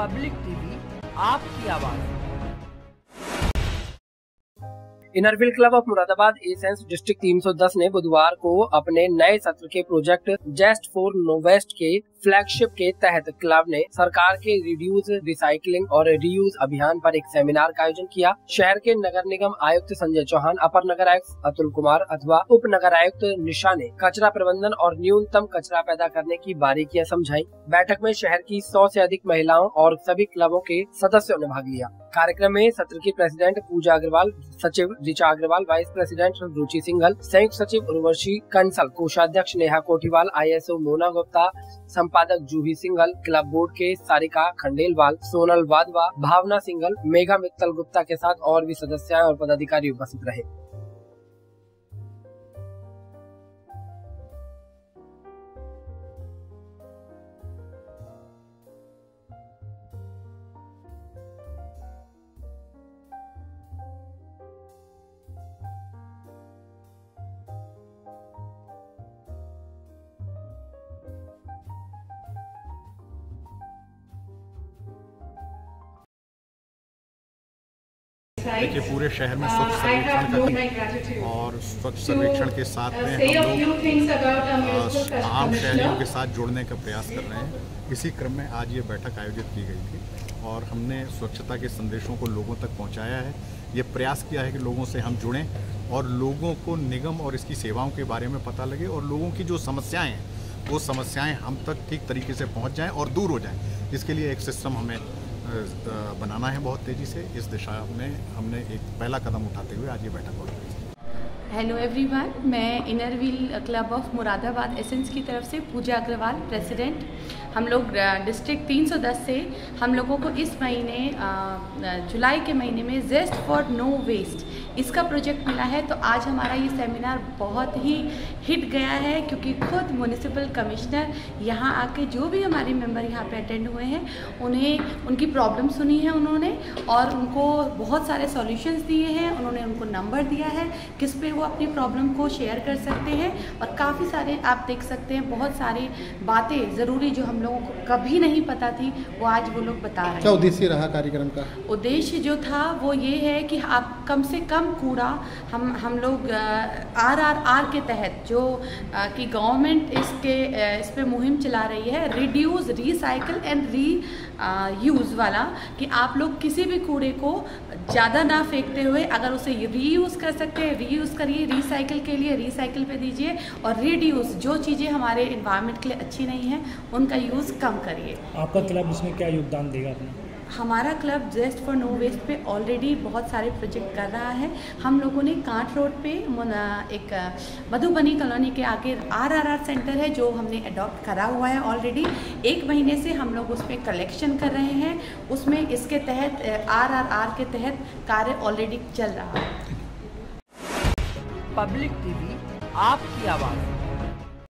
Public TV, आपकी आवाज़। Inner wheel club of Moradabad essence district 310 ने बुधवार को अपने नए सत्र के प्रोजेक्ट जेस्ट फॉर नोवेस्ट के फ्लैगशिप के तहत क्लब ने सरकार के रिड्यूस रिसाइकलिंग और रीयूज अभियान पर एक सेमिनार का आयोजन किया। शहर के नगर निगम आयुक्त संजय चौहान, अपर नगर आयुक्त अतुल कुमार अथवा उप नगर आयुक्त निशा ने कचरा प्रबंधन और न्यूनतम कचरा पैदा करने की बारीकियाँ समझाई। बैठक में शहर की सौ ऐसी अधिक महिलाओं और सभी क्लबों के सदस्यों ने भाग लिया। कार्यक्रम में सत्र की प्रेसिडेंट पूजा अग्रवाल, सचिव ऋचा अग्रवाल, वाइस प्रेसिडेंट रुचि सिंघल, संयुक्त सचिव उर्वशी कंसल, कोषाध्यक्ष नेहा कोठीवाल, आईएसओ मोना गुप्ता संपादक जूही सिंघल, क्लब बोर्ड के सारिका खंडेलवाल, सोनल वाधवा, भावना सिंघल, मेघा मित्तल गुप्ता के साथ और भी सदस्य और पदाधिकारी उपस्थित रहे। देखिए पूरे शहर में स्वच्छ सर्वेक्षण और स्वच्छ सर्वेक्षण के साथ में हम लोग आम शहरियों के साथ जुड़ने का प्रयास कर रहे हैं। इसी क्रम में आज ये बैठक आयोजित की गई थी और हमने स्वच्छता के संदेशों को लोगों तक पहुँचाया है। ये प्रयास किया है कि लोगों से हम जुड़ें और लोगों को निगम और इसकी सेवाओं के बारे में पता लगे और लोगों की जो समस्याएँ हैं वो समस्याएँ हम तक ठीक तरीके से पहुँच जाएँ और दूर हो जाएँ। इसके लिए एक सिस्टम हमें बनाना है बहुत तेज़ी से। इस दिशा में हमने एक पहला कदम उठाते हुए आज ये बैठक हो रही है हेलो एवरीवन मैं inner wheel club of Moradabad essence की तरफ़ से पूजा अग्रवाल प्रेसिडेंट हम लोग डिस्ट्रिक्ट 310 से हम लोगों को इस महीने जुलाई के महीने में जेस्ट फॉर नो वेस्ट इसका प्रोजेक्ट मिला है तो आज हमारा ये सेमिनार बहुत ही हिट गया है क्योंकि खुद म्यूनिसिपल कमिश्नर यहाँ आके जो भी हमारे मेंबर यहाँ पे अटेंड हुए हैं उन्हें उनकी प्रॉब्लम सुनी है उन्होंने और उनको बहुत सारे सॉल्यूशंस दिए हैं उन्होंने उनको नंबर दिया है किस पे वो अपनी प्रॉब्लम को शेयर कर सकते हैं और काफ़ी सारे आप देख सकते हैं बहुत सारी बातें ज़रूरी जो हम लोगों को कभी नहीं पता थी वो आज वो लोग बता रहे हैं। क्या उद्देश्य रहा कार्यक्रम का? उद्देश्य जो था वो ये है कि आप कम से कम कूड़ा, हम हम लोग आर आर आर के तहत जो कि गवर्नमेंट इसके इस पर मुहिम चला रही है reduce recycle and reuse वाला, कि आप लोग किसी भी कूड़े को ज़्यादा ना फेंकते हुए अगर उसे रीयूज़ कर सकते हैं रीयूज़ करिए रिसाइकिल के लिए रिसाइकिल पे दीजिए और रिड्यूस जो चीज़ें हमारे इन्वायरमेंट के लिए अच्छी नहीं हैं, उनका यूज़ कम करिए। आपका क्लब इसमें क्या योगदान देगा अपना? हमारा club zest for no waste पे ऑलरेडी बहुत सारे प्रोजेक्ट कर रहा है। हम लोगों ने कांट रोड पे एक, मधुबनी कॉलोनी के आगे आर आर आर सेंटर है, जो हमने अडॉप्ट करा हुआ है ऑलरेडी एक महीने से हम लोग उस पर कलेक्शन कर रहे हैं। उसमें इसके तहत आर आर आर के तहत कार्य ऑलरेडी चल रहा है। पब्लिक टीवी आपकी आवाज़।